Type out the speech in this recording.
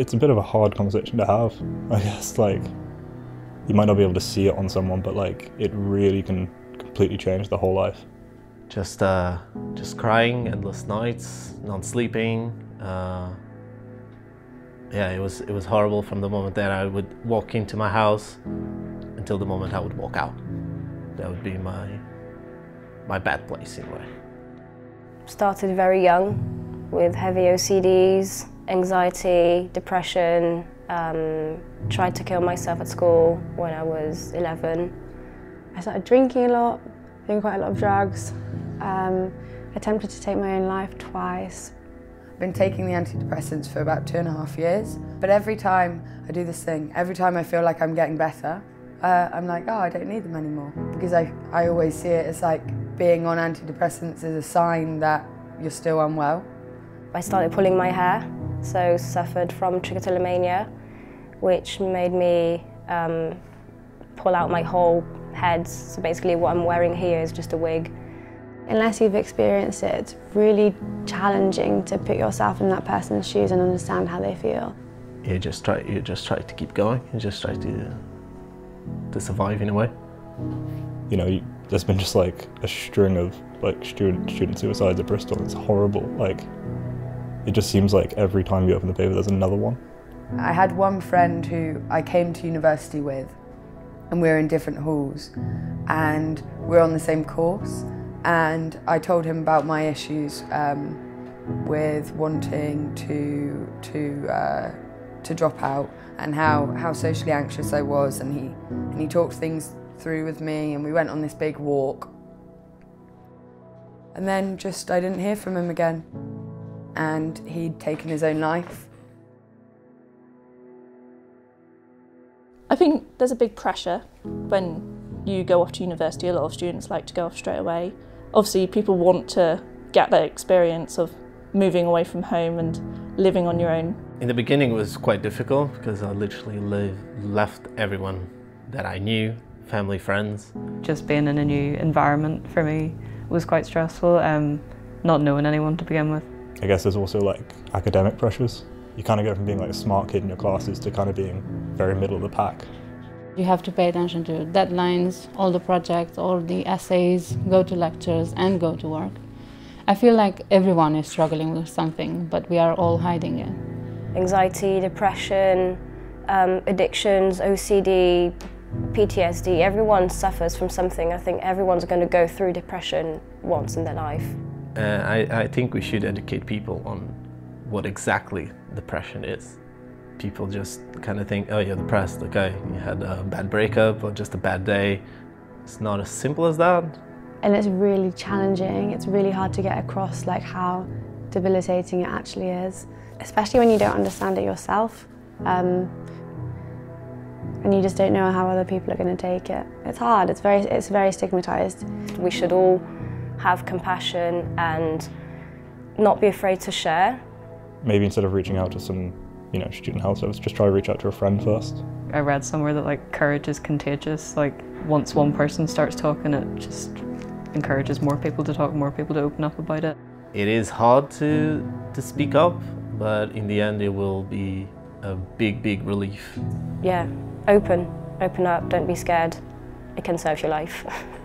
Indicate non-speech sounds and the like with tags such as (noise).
it's a bit of a hard conversation to have. I guess like you might not be able to see it on someone, but like it really can completely change the whole life. Just, uh, just crying endless nights, not sleeping. Uh, yeah, it was it was horrible from the moment that I would walk into my house until the moment I would walk out. That would be my my bad place in a way. Started very young with heavy OCDs, anxiety, depression. Um, tried to kill myself at school when I was 11. I started drinking a lot, doing quite a lot of drugs. Um, attempted to take my own life twice. I've been taking the antidepressants for about two and a half years, but every time I do this thing, every time I feel like I'm getting better, uh, I'm like, oh, I don't need them anymore. Because I, I always see it as like being on antidepressants is a sign that you're still unwell. I started pulling my hair, so suffered from trichotillomania, which made me um, pull out my whole head. So basically what I'm wearing here is just a wig. Unless you've experienced it, it's really challenging to put yourself in that person's shoes and understand how they feel. You just try you just try to keep going. You just try to to survive in a way. You know, you, there's been just like a string of like student student suicides at Bristol. It's horrible. Like it just seems like every time you open the paper, there's another one. I had one friend who I came to university with, and we were in different halls, and we are on the same course. And I told him about my issues um, with wanting to to uh, to drop out and how how socially anxious I was, and he and he talked things through with me, and we went on this big walk. And then just I didn't hear from him again, and he'd taken his own life. I think there's a big pressure when you go off to university. A lot of students like to go off straight away. Obviously, people want to get that experience of moving away from home and living on your own. In the beginning, it was quite difficult because I literally live, left everyone that I knew, family, friends. Just being in a new environment for me was quite stressful, um, not knowing anyone to begin with. I guess there's also like academic pressures. You kind of go from being like a smart kid in your classes to kind of being very middle of the pack. You have to pay attention to deadlines, all the projects, all the essays, go to lectures and go to work. I feel like everyone is struggling with something, but we are all hiding it. Anxiety, depression, um, addictions, OCD, PTSD, everyone suffers from something. I think everyone's going to go through depression once in their life. Uh, I, I think we should educate people on what exactly depression is. People just kind of think, oh, you're depressed, okay, you had a bad breakup or just a bad day. It's not as simple as that. And it's really challenging. It's really hard to get across like how debilitating it actually is, especially when you don't understand it yourself. Um, and you just don't know how other people are going to take it. It's hard. It's very, it's very stigmatized. We should all have compassion and not be afraid to share. Maybe instead of reaching out to some, you know, student health service, just try to reach out to a friend first. I read somewhere that like courage is contagious. Like once one person starts talking, it just encourages more people to talk, more people to open up about it. It is hard to, to speak up, but in the end it will be a big, big relief. Yeah, open, open up, don't be scared. It can save your life. (laughs)